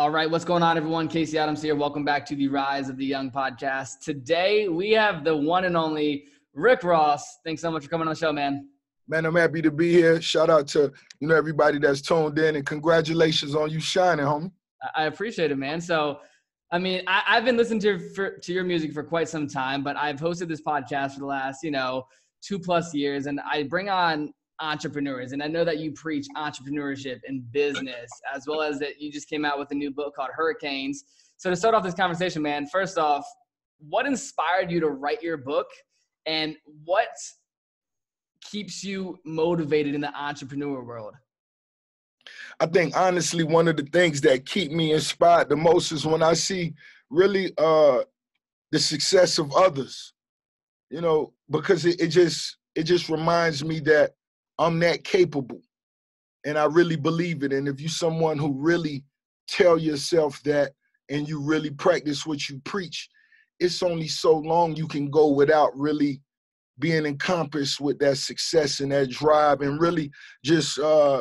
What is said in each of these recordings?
All right, what's going on, everyone? Casey Adams here. Welcome back to the Rise of the Young podcast. Today we have the one and only Rick Ross. Thanks so much for coming on the show, man. Man, I'm happy to be here. Shout out to you know everybody that's tuned in, and congratulations on you shining, homie. I appreciate it, man. So, I mean, I, have been listening to for, to your music for quite some time, but I've hosted this podcast for the last you know two plus years, and I bring on entrepreneurs. And I know that you preach entrepreneurship and business, as well as that you just came out with a new book called Hurricanes. So to start off this conversation, man, first off, what inspired you to write your book and what keeps you motivated in the entrepreneur world? I think honestly, one of the things that keep me inspired the most is when I see really uh the success of others. You know, because it, it just it just reminds me that I'm that capable. And I really believe it. And if you're someone who really tell yourself that and you really practice what you preach, it's only so long you can go without really being encompassed with that success and that drive and really just uh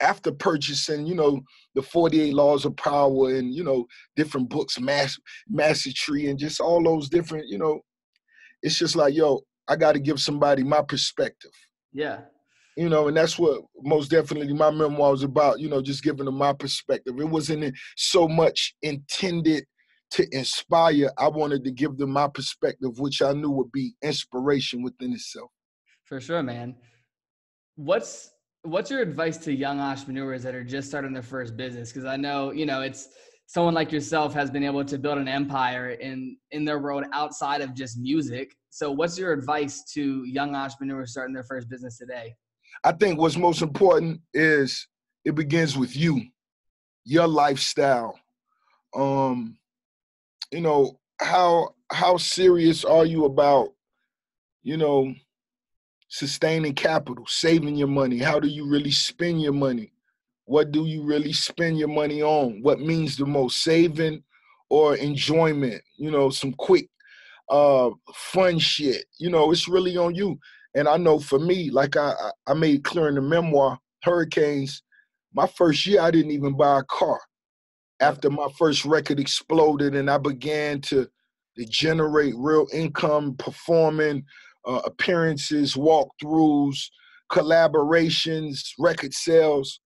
after purchasing, you know, the 48 laws of power and, you know, different books, mass mastery and just all those different, you know, it's just like, yo, I got to give somebody my perspective. Yeah you know, and that's what most definitely my memoir was about, you know, just giving them my perspective. It wasn't so much intended to inspire. I wanted to give them my perspective, which I knew would be inspiration within itself. For sure, man. What's what's your advice to young entrepreneurs that are just starting their first business? Because I know, you know, it's someone like yourself has been able to build an empire in in their world outside of just music. So what's your advice to young entrepreneurs starting their first business today? I think what's most important is it begins with you, your lifestyle. Um, you know, how how serious are you about, you know, sustaining capital, saving your money? How do you really spend your money? What do you really spend your money on? What means the most, saving or enjoyment? You know, some quick uh fun shit. You know, it's really on you. And I know for me, like I, I made clear in the memoir, Hurricanes, my first year, I didn't even buy a car. After my first record exploded and I began to, to generate real income, performing uh, appearances, walkthroughs, collaborations, record sales.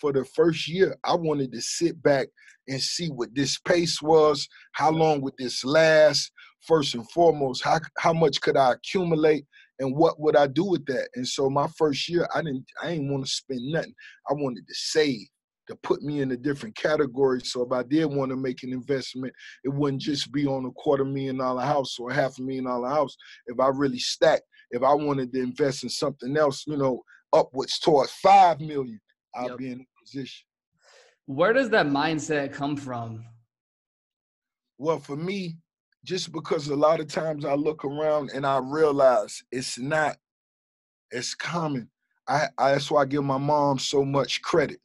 For the first year, I wanted to sit back and see what this pace was. How long would this last? First and foremost, how, how much could I accumulate? And what would I do with that? And so my first year, I didn't I didn't want to spend nothing. I wanted to save to put me in a different category. So if I did want to make an investment, it wouldn't just be on a quarter million dollar house or a half a million dollar house. If I really stacked, if I wanted to invest in something else, you know, upwards towards five million, I'll yep. be in a position. Where does that mindset come from? Well, for me, just because a lot of times I look around and I realize it's not as common. I, I that's why I give my mom so much credit.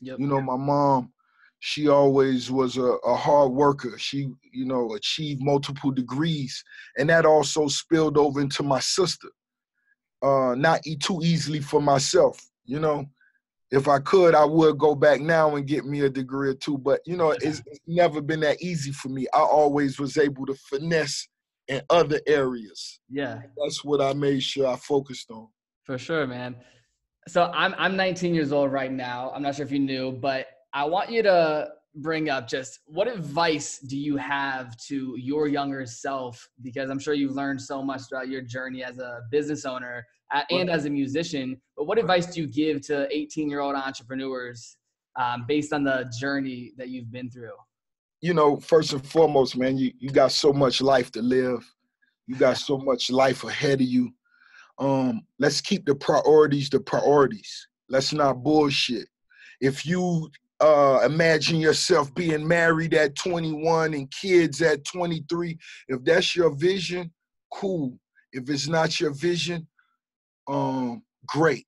Yep. You know, my mom, she always was a, a hard worker. She, you know, achieved multiple degrees, and that also spilled over into my sister. Uh, not too easily for myself, you know if I could, I would go back now and get me a degree or two. But you know, it's, it's, never been that easy for me. I always was able to finesse in other areas. Yeah, that's what I made sure I focused on. For sure, man. So I'm I'm 19 years old right now. I'm not sure if you knew, but I want you to bring up just what advice do you have to your younger self? Because i'm sure you've learned so much throughout your journey as a business owner and as a musician but what advice do you give to 18 year old entrepreneurs um, based on the journey that you've been through? You know first and foremost man you, you got so much life to live. You got so much life ahead of you. Um let's keep the priorities the priorities. Let's not bullshit. If you uh, imagine yourself being married at 21 and kids at 23. If that's your vision, cool. If it's not your vision, um, great.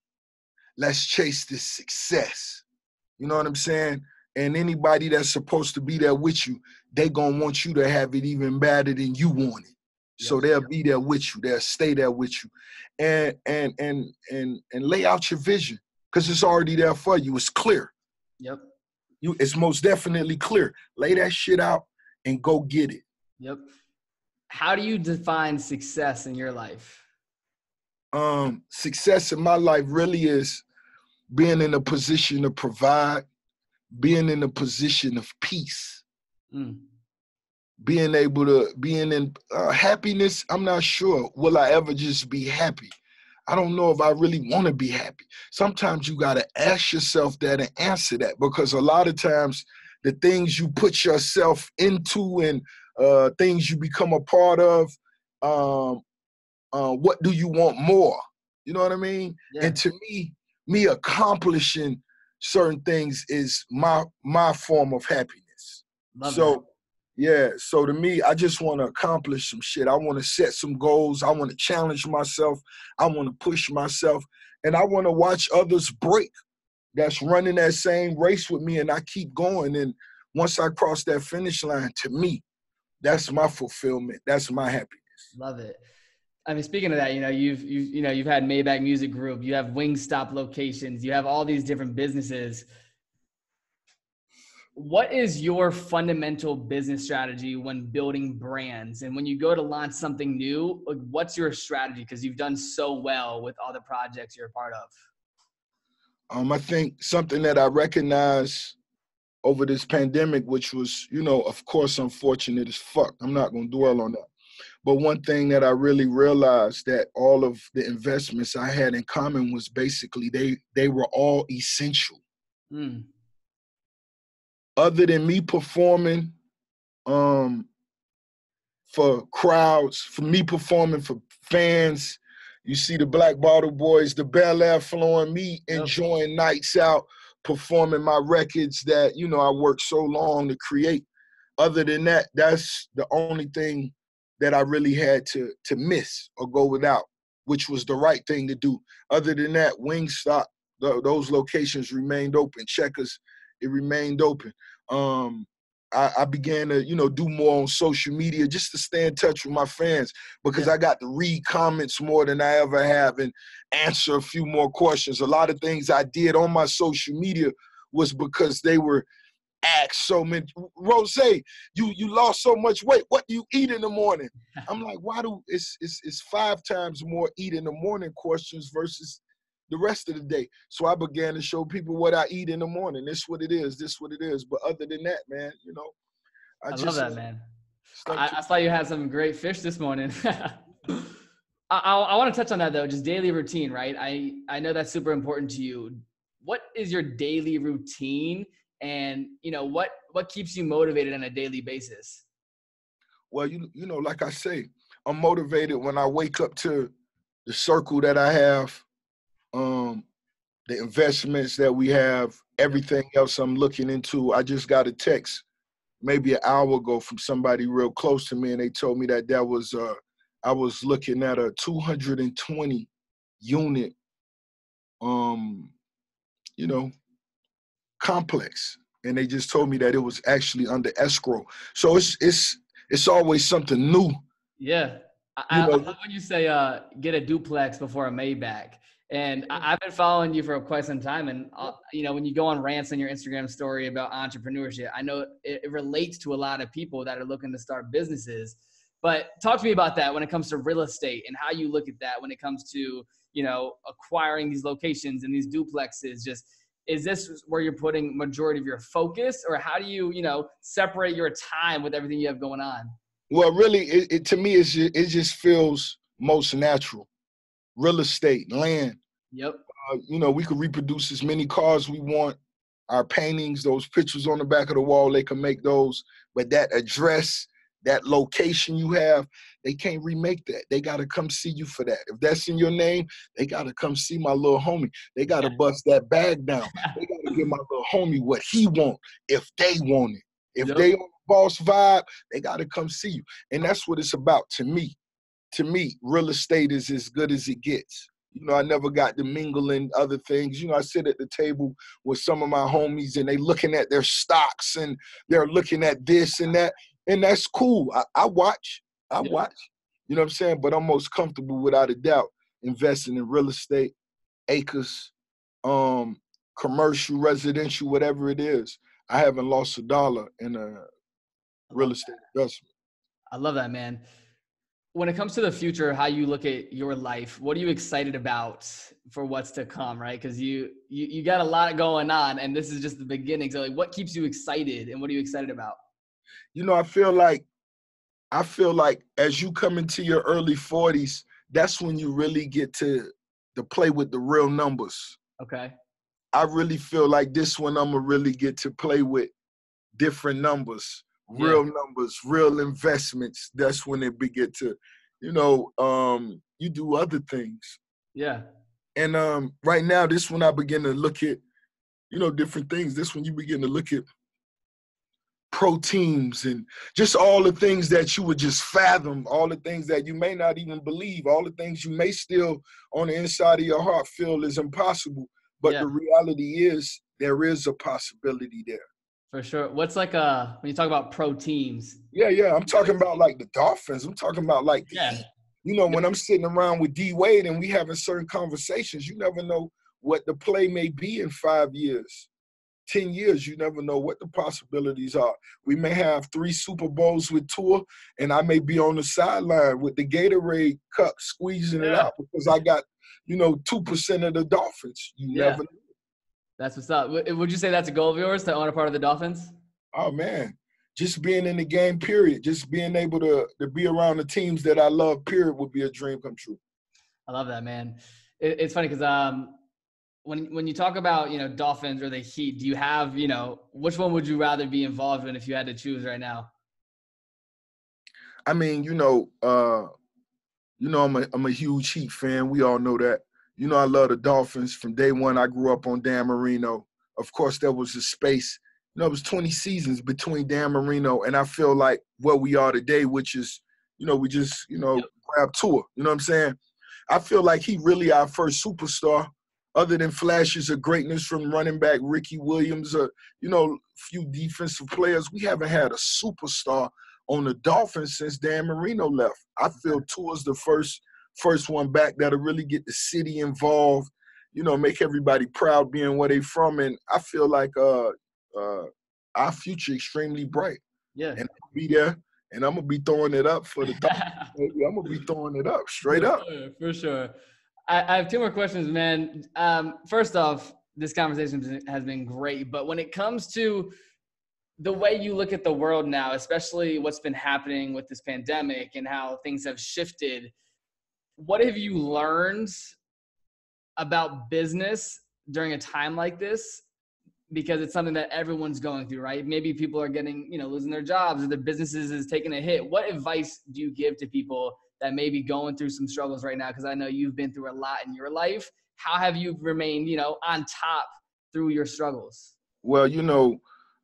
Let's chase this success. You know what I'm saying? And anybody that's supposed to be there with you, they gonna want you to have it even better than you want it. Yes, so they'll be there with you. They'll stay there with you, and and and and and lay out your vision because it's already there for you. It's clear. Yep you it's most definitely clear. Lay that shit out and go get it. Yep. How do you define success in your life? Um, success in my life really is being in a position to provide, being in a position of peace, mm. being able to being in uh, happiness. I'm not sure. Will I ever just be happy? I don't know if I really want to be happy. Sometimes you got to ask yourself that and answer that because a lot of times the things you put yourself into and uh, things you become a part of, um, uh, what do you want more? You know what I mean? Yeah. And to me, me accomplishing certain things is my my form of happiness. Love so. Yeah, so to me, I just want to accomplish some shit. I want to set some goals. I want to challenge myself. I want to push myself, and I want to watch others break. That's running that same race with me, and I keep going. And once I cross that finish line, to me, that's my fulfillment. That's my happiness. Love it. I mean, speaking of that, you know, you've you you know you've had Maybach Music Group, you have Wingstop locations, you have all these different businesses. What is your fundamental business strategy when building brands? And when you go to launch something new, like what's your strategy? Because you've done so well with all the projects you're a part of. Um, I think something that I recognize over this pandemic, which was, you know, of course, unfortunate as fuck. I'm not gonna dwell on that. But one thing that I really realized that all of the investments I had in common was basically they they were all essential. Mm. Other than me performing um, for crowds, for me performing for fans, you see the Black Bottle Boys, the Belaire flowing, me enjoying nights out, performing my records that you know I worked so long to create. Other than that, that's the only thing that I really had to to miss or go without, which was the right thing to do. Other than that, Wingstop, the, those locations remained open. Checkers, it remained open. Um, I, I, began to, you know, do more on social media just to stay in touch with my fans because yeah. I got to read comments more than I ever have and answer a few more questions. A lot of things I did on my social media was because they were asked so many Ross, you you lost so much weight. What do you eat in the morning? I'm like, why do it's it's it's five times more eat in the morning questions versus the rest of the day. So I began to show people what I eat in the morning. This what it is, this what it is. But other than that, man, you know, I, I just, love that, uh, man. I, I, saw you had some great fish this morning. I, I, I want to touch on that though, just daily routine, right? I, I know that's super important to you. What is your daily routine and you know what what keeps you motivated on a daily basis well you you know like i say i'm motivated when i wake up to the circle that i have the investments that we have everything else i'm looking into. I just got a text maybe an hour ago from somebody real close to me and they told me that that was uh i was looking at a 220 unit um you know complex. And they just told me that it was actually under escrow. So it's it's it's always something new. Yeah. I, I, love when you say uh, get a duplex before a Maybach. And I, have been following you for quite some time. And, uh, you know, when you go on rants on your Instagram story about entrepreneurship, I know it, it, relates to a lot of people that are looking to start businesses. But talk to me about that when it comes to real estate and how you look at that when it comes to, you know, acquiring these locations and these duplexes. Just is this where you're putting majority of your focus or how do you you know separate your time with everything you have going on well really it, it to me it's just, it just feels most natural real estate land yep uh, you know we could reproduce as many cars we want our paintings those pictures on the back of the wall they can make those but that address that location you have, they can't remake that. They got to come see you for that. If that's in your name, they got to come see my little homie. They got to bust that bag down. They got to give my little homie what he want if they want it. If yep. they on the boss vibe, they got to come see you. And that's what it's about to me. To me, real estate is as good as it gets. You know, I never got to mingle in other things. You know, I sit at the table with some of my homies and they looking at their stocks and they're looking at this and that and that's cool. I, I watch, I yeah. watch. You know what I'm saying? But I'm most comfortable without a doubt investing in real estate, acres, um, commercial, residential, whatever it is. I haven't lost a dollar in a real estate investment. I love that, man. When it comes to the future, how you look at your life, what are you excited about for what's to come, right? Because you, you you got a lot going on, and this is just the beginning. So, like, what keeps you excited, and what are you excited about? You know, I feel like, I feel like as you come into your early forties, that's when you really get to to play with the real numbers. Okay. I really feel like this one I'm gonna really get to play with different numbers, real yeah. numbers, real investments. That's when it begin to, you know, um, you do other things. Yeah. And um, right now, this when I begin to look at, you know, different things. This when you begin to look at pro teams and just all the things that you would just fathom, all the things that you may not even believe, all the things you may still on the inside of your heart feel is impossible. But yeah. the reality is there is a possibility there. For sure. What's like a uh, when you talk about pro teams? Yeah, yeah. I'm talking about like the Dolphins. I'm talking about like yeah. You know, when I'm sitting around with D Wade and we having certain conversations, you never know what the play may be in five years. 10 years, you never know what the possibilities are. We may have three Super Bowls with Tua, and I may be on the sideline with the Gatorade cup squeezing yeah. it out because I got you know, two percent of the Dolphins. You yeah. never know. That's what's up. Would you say that's a goal of yours to own a part of the Dolphins? Oh man, just being in the game, period. Just being able to to be around the teams that I love, period, would be a dream come true. I love that, man. It, it's funny because um, when when you talk about you know Dolphins or the Heat, do you have you know which one would you rather be involved in if you had to choose right now? I mean, you know, uh, you know, I'm a I'm a huge Heat fan. We all know that. You know, I love the Dolphins from day one. I grew up on Dan Marino. Of course, there was a space. You know, it was 20 seasons between Dan Marino and I feel like where we are today, which is, you know, we just, you know, grab Tua. You know what I'm saying? I feel like he really our first superstar, other than flashes of greatness from running back Ricky Williams or, you know, few defensive players. We haven't had a superstar on the Dolphins since Dan Marino left. I feel Tua's the first first one back that'll really get the city involved, you know, make everybody proud being where they from. And I feel like uh uh our future extremely bright. Yeah. And I'll be there and I'm gonna be throwing it up for the. I'm gonna be throwing it up straight for up. Sure, for sure. I, I have two more questions, man. Um, first off, this conversation has been great, but when it comes to the way you look at the world now, especially what's been happening with this pandemic and how things have shifted, what have you learned about business during a time like this? Because it's something that everyone's going through, right? Maybe people are getting, you know, losing their jobs or their businesses is taking a hit. What advice do you give to people that may be going through some struggles right now? Because I know you've been through a lot in your life. How have you remained, you know, on top through your struggles? Well, you know,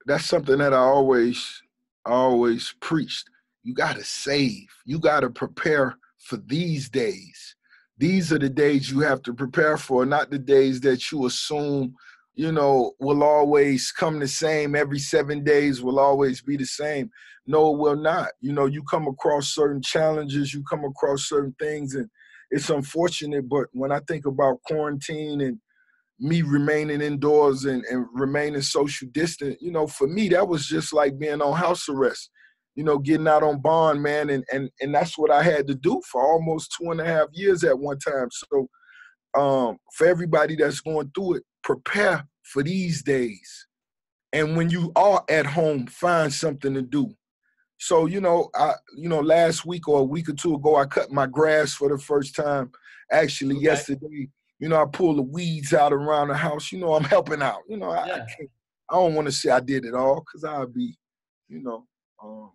that's something that I always always preached. You got to save. You got to prepare for these days. These are the days you have to prepare for, not the days that you assume, you know, will always come the same. Every seven days will always be the same. No, it will not. You know, you come across certain challenges, you come across certain things, and it's unfortunate. But when I think about quarantine and me remaining indoors and, and remaining social distant, you know, for me, that was just like being on house arrest, you know, getting out on bond, man. And, and, and that's what I had to do for almost two and a half years at one time. So um, for everybody that's going through it, prepare for these days. And when you are at home, find something to do. So, you know, I, you know, last week or a week or two ago, I cut my grass for the first time. Actually, okay. yesterday, you know, I pull the weeds out around the house. You know, I'm helping out. You know, I, yeah. I, I don't want to say I did it all because I'd be, you know, um,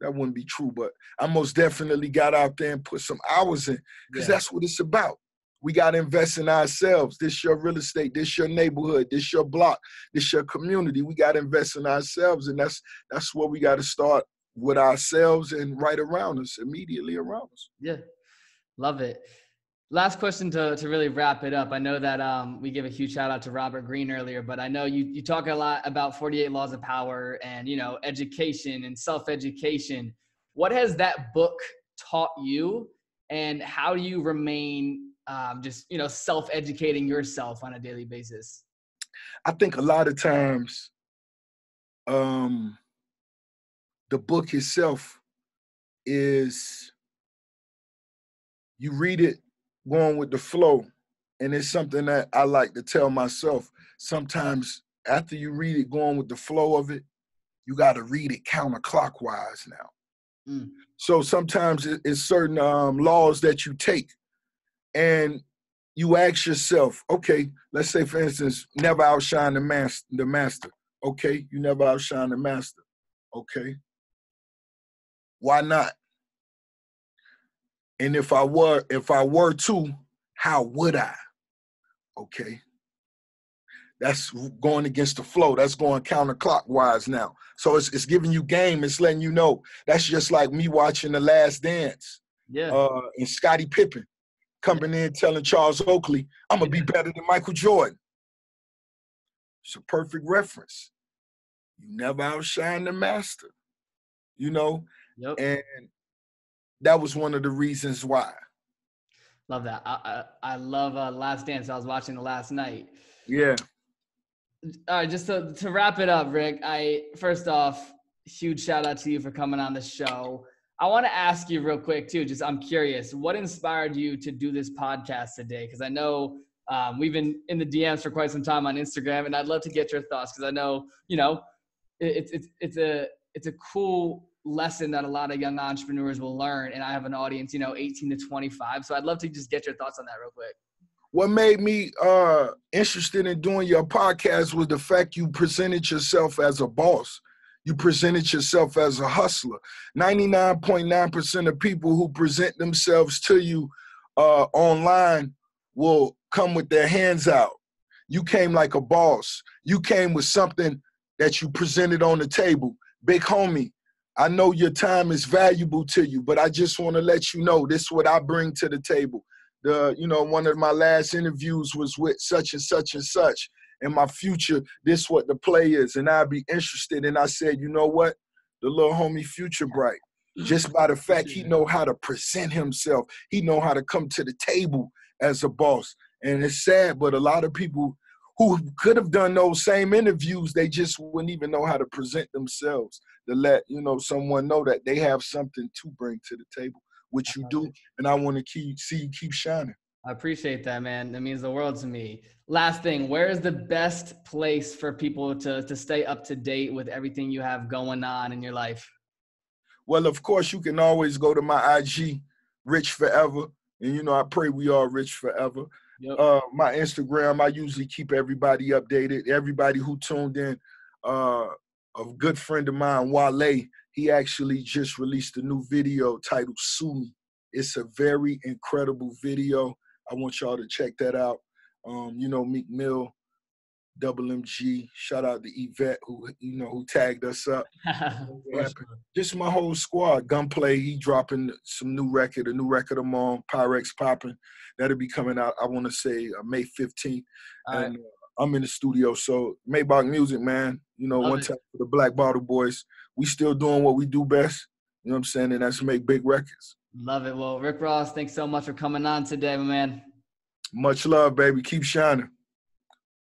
that wouldn't be true. But I most definitely got out there and put some hours in because yeah. that's what it's about. We got to invest in ourselves. This your real estate. This your neighborhood. This your block. This your community. We got to invest in ourselves, and that's that's where we got to start with ourselves and right around us, immediately around us. Yeah, love it. Last question to, to really wrap it up. I know that um, we give a huge shout out to Robert Greene earlier, but I know you, you talk a lot about 48 Laws of Power and, you know, education and self-education. What has that book taught you and how do you remain um, just, you know, self-educating yourself on a daily basis? I think a lot of times um, the book itself is you read it going with the flow, and it's something that I like to tell myself. Sometimes after you read it going with the flow of it, you got to read it counterclockwise now. Mm. So sometimes it's certain um, laws that you take, and you ask yourself, okay, let's say for instance, never outshine the master. The master, okay, you never outshine the master, okay. Why not? And if I were, if I were to, how would I? Okay. That's going against the flow. That's going counterclockwise now. So it's it's giving you game. It's letting you know. That's just like me watching The Last Dance. Yeah. Uh, and Scottie Pippen coming in telling Charles Oakley, "I'm gonna be better than Michael Jordan." It's a perfect reference. You never outshine the master. You know, yep. and that was one of the reasons why. Love that. I I, I love uh, Last Dance. I was watching the last night. Yeah. All right, just to, to wrap it up, Rick. I first off, huge shout out to you for coming on the show. I want to ask you real quick too. Just I'm curious, what inspired you to do this podcast today? Because I know um, we've been in the DMs for quite some time on Instagram, and I'd love to get your thoughts because I know you know it's it's it's a it's a cool lesson that a lot of young entrepreneurs will learn. And I have an audience, you know, 18 to 25. So I'd love to just get your thoughts on that real quick what made me uh, interested in doing your podcast was the fact you presented yourself as a boss. You presented yourself as a hustler. 99.9% of people who present themselves to you uh, online will come with their hands out. You came like a boss. You came with something that you presented on the table. Big homie, I know your time is valuable to you, but I just want to let you know this is what I bring to the table. The you know one of my last interviews was with such and such and such in my future this what the play is and i'd be interested. And i said you know what? The little homie future bright just by the fact he know how to present himself he know how to come to the table as a boss. And it's sad but a lot of people who could have done those same interviews they just wouldn't even know how to present themselves to let you know someone know that they have something to bring to the table which you do, and I want to keep see you keep shining. I appreciate that, man. That means the world to me. Last thing, where is the best place for people to to stay up to date with everything you have going on in your life? Well, of course, you can always go to my IG, Rich Forever, and you know I pray we are rich forever. Yep. Uh, my Instagram, I usually keep everybody updated. Everybody who tuned in, uh, a good friend of mine, Wale, he actually just released a new video titled Sue Me. It's a very incredible video. I want y'all to check that out. Um, you know, Meek Mill, Double MG, shout out to Yvette who you know who tagged us up. Just my whole squad. Gunplay, he dropping some new record, a new record I'm on, Pyrex popping. That'll be coming out, I want to say uh, May 15th. All and right. uh, I'm in the studio. So Maybach Music, man. You know, Love one it. time for the Black Bottle Boys we still doing what we do best. You know what I'm saying? And that's make big records. Love it. Well, Rick Ross, thanks so much for coming on today, my man. Much love, baby. Keep shining.